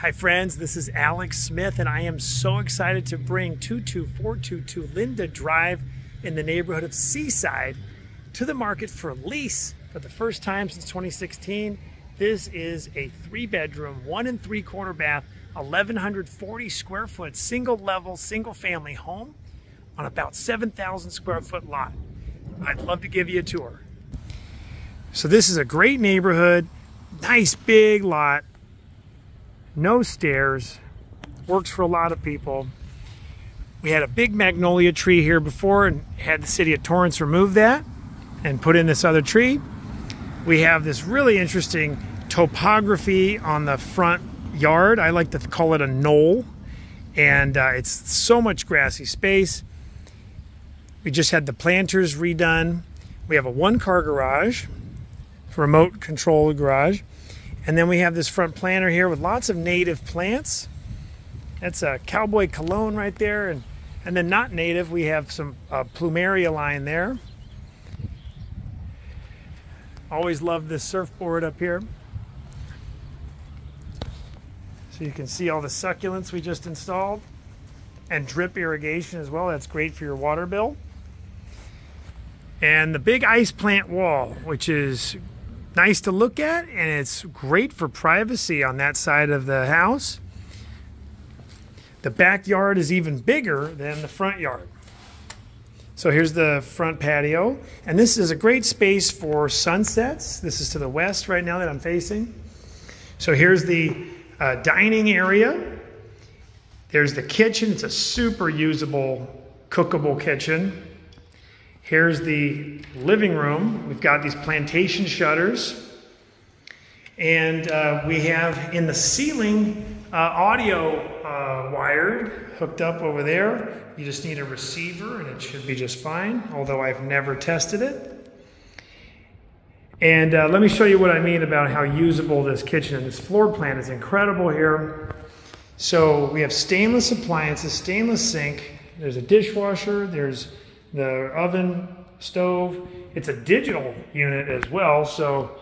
Hi friends, this is Alex Smith and I am so excited to bring 22422 Linda Drive in the neighborhood of Seaside to the market for lease for the first time since 2016. This is a three bedroom, one and three quarter bath, 1140 square foot, single level, single family home on about 7,000 square foot lot. I'd love to give you a tour. So this is a great neighborhood, nice big lot, no stairs, works for a lot of people. We had a big magnolia tree here before and had the city of Torrance remove that and put in this other tree. We have this really interesting topography on the front yard. I like to call it a knoll and uh, it's so much grassy space. We just had the planters redone. We have a one car garage, remote control garage. And then we have this front planter here with lots of native plants. That's a cowboy cologne right there. And, and then not native, we have some uh, plumeria line there. Always love this surfboard up here. So you can see all the succulents we just installed and drip irrigation as well. That's great for your water bill. And the big ice plant wall, which is nice to look at and it's great for privacy on that side of the house. The backyard is even bigger than the front yard. So here's the front patio. And this is a great space for sunsets. This is to the west right now that I'm facing. So here's the uh, dining area. There's the kitchen. It's a super usable, cookable kitchen. Here's the living room. We've got these plantation shutters. And uh, we have in the ceiling uh, audio uh, wired, hooked up over there. You just need a receiver and it should be just fine, although I've never tested it. And uh, let me show you what I mean about how usable this kitchen and this floor plan is incredible here. So we have stainless appliances, stainless sink. There's a dishwasher. There's the oven, stove. It's a digital unit as well, so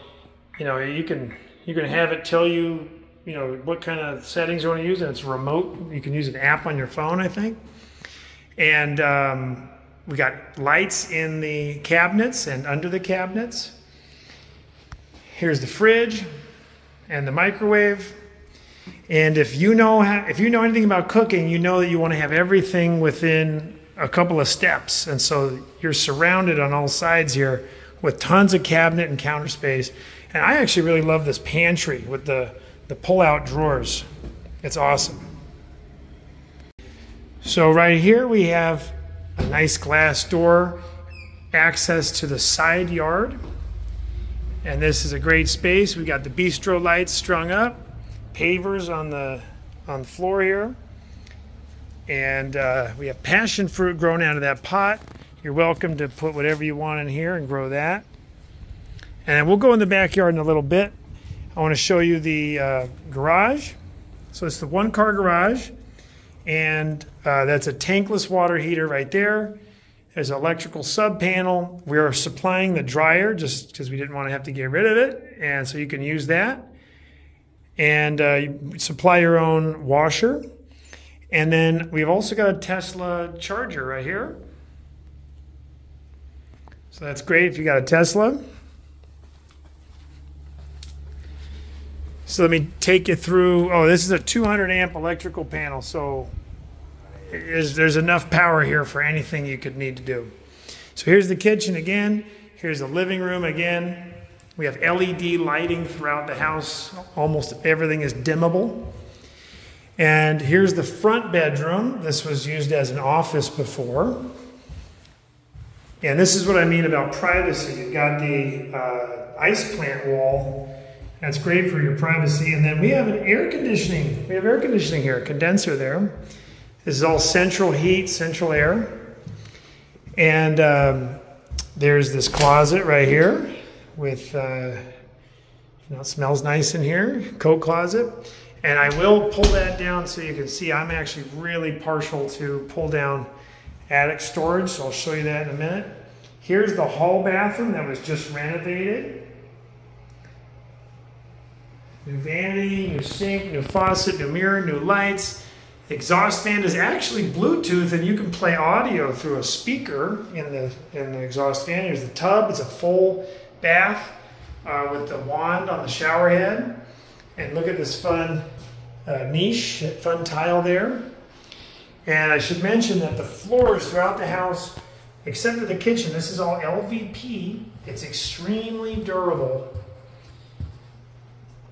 you know you can you can have it tell you you know what kind of settings you want to use, and it's remote. You can use an app on your phone, I think. And um, we got lights in the cabinets and under the cabinets. Here's the fridge and the microwave. And if you know how, if you know anything about cooking, you know that you want to have everything within a couple of steps. And so you're surrounded on all sides here with tons of cabinet and counter space. And I actually really love this pantry with the, the pull-out drawers. It's awesome. So right here we have a nice glass door, access to the side yard. And this is a great space. We've got the bistro lights strung up, pavers on the on the floor here. And uh, we have passion fruit grown out of that pot. You're welcome to put whatever you want in here and grow that. And we'll go in the backyard in a little bit. I want to show you the uh, garage. So it's the one car garage. And uh, that's a tankless water heater right there. There's an electrical sub panel. We are supplying the dryer just because we didn't want to have to get rid of it. And so you can use that. And uh, you supply your own washer. And then we've also got a Tesla charger right here. So that's great if you got a Tesla. So let me take you through. Oh, this is a 200 amp electrical panel. So there's enough power here for anything you could need to do. So here's the kitchen again. Here's the living room again. We have LED lighting throughout the house. Almost everything is dimmable. And here's the front bedroom. This was used as an office before. And this is what I mean about privacy. You've got the uh, ice plant wall. That's great for your privacy. And then we have an air conditioning. We have air conditioning here, condenser there. This is all central heat, central air. And um, there's this closet right here with, uh, you know, smells nice in here, coat closet. And I will pull that down so you can see I'm actually really partial to pull down attic storage. So I'll show you that in a minute. Here's the hall bathroom that was just renovated. New vanity, new sink, new faucet, new mirror, new lights. Exhaust fan is actually Bluetooth and you can play audio through a speaker in the, in the exhaust fan. Here's the tub, it's a full bath uh, with the wand on the shower head. And look at this fun uh, niche, fun tile there. And I should mention that the floors throughout the house, except for the kitchen, this is all LVP. It's extremely durable.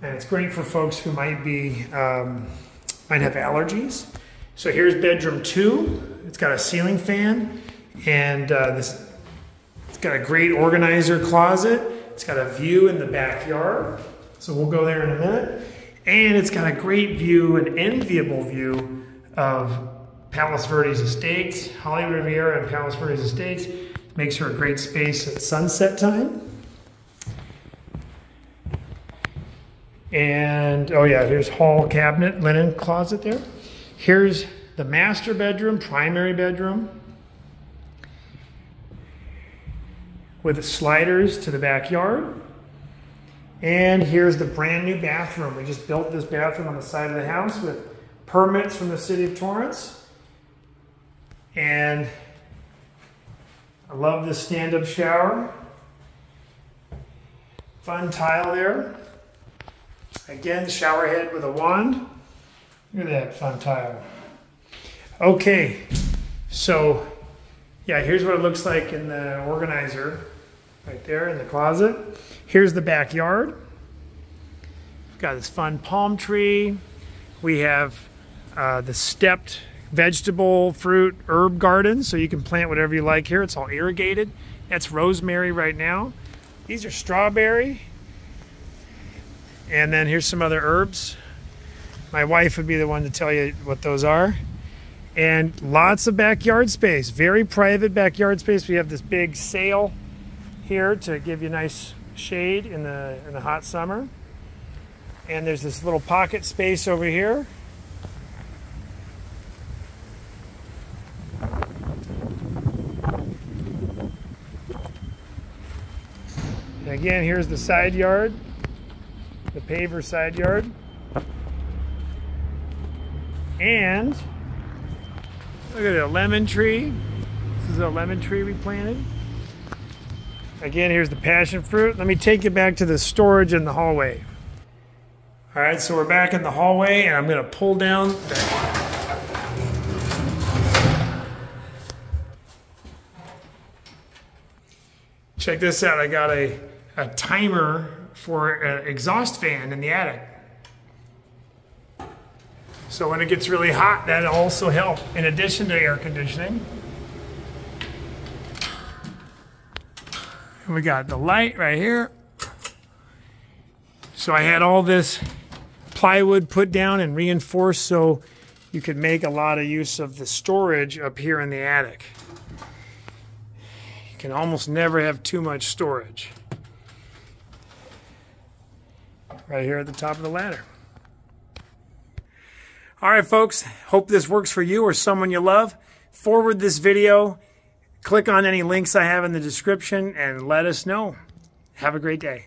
And it's great for folks who might be, um, might have allergies. So here's bedroom two. It's got a ceiling fan and uh, this, it's got a great organizer closet. It's got a view in the backyard. So we'll go there in a minute. And it's got a great view, an enviable view of Palos Verdes Estates, Hollywood Riviera and Palos Verdes Estates. Makes for a great space at sunset time. And, oh yeah, here's hall cabinet, linen closet there. Here's the master bedroom, primary bedroom. With sliders to the backyard. And here's the brand new bathroom. We just built this bathroom on the side of the house with permits from the city of Torrance. And I love this stand-up shower. Fun tile there. Again, shower head with a wand. Look at that fun tile. Okay, so yeah, here's what it looks like in the organizer right there in the closet. Here's the backyard. We've got this fun palm tree. We have uh, the stepped vegetable, fruit, herb garden, so you can plant whatever you like here. It's all irrigated. That's rosemary right now. These are strawberry. And then here's some other herbs. My wife would be the one to tell you what those are. And lots of backyard space, very private backyard space. We have this big sail here to give you nice shade in the, in the hot summer. And there's this little pocket space over here. And again, here's the side yard the paver side yard. And look at a lemon tree. This is a lemon tree we planted. Again, here's the passion fruit. Let me take you back to the storage in the hallway. All right, so we're back in the hallway and I'm gonna pull down Check this out, I got a, a timer for an exhaust fan in the attic. So when it gets really hot, that also help in addition to air conditioning. And we got the light right here. So I had all this plywood put down and reinforced so you could make a lot of use of the storage up here in the attic. You can almost never have too much storage right here at the top of the ladder. All right, folks, hope this works for you or someone you love. Forward this video, click on any links I have in the description, and let us know. Have a great day.